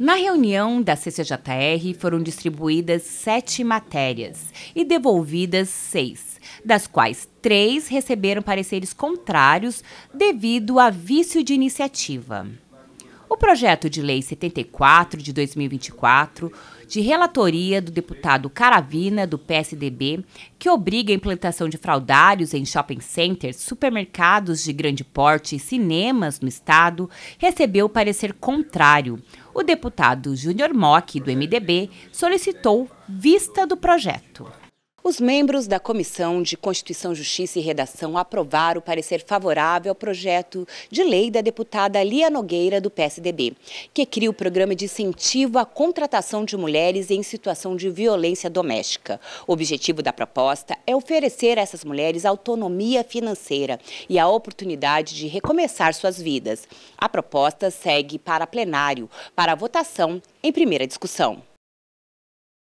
Na reunião da CCJR foram distribuídas sete matérias e devolvidas seis, das quais três receberam pareceres contrários devido a vício de iniciativa. O projeto de lei 74 de 2024, de relatoria do deputado Caravina, do PSDB, que obriga a implantação de fraudários em shopping centers, supermercados de grande porte e cinemas no estado, recebeu parecer contrário, o deputado Júnior Mock, do MDB, solicitou vista do projeto. Os membros da Comissão de Constituição, Justiça e Redação aprovaram o parecer favorável ao projeto de lei da deputada Lia Nogueira, do PSDB, que cria o programa de incentivo à contratação de mulheres em situação de violência doméstica. O objetivo da proposta é oferecer a essas mulheres autonomia financeira e a oportunidade de recomeçar suas vidas. A proposta segue para plenário, para votação em primeira discussão.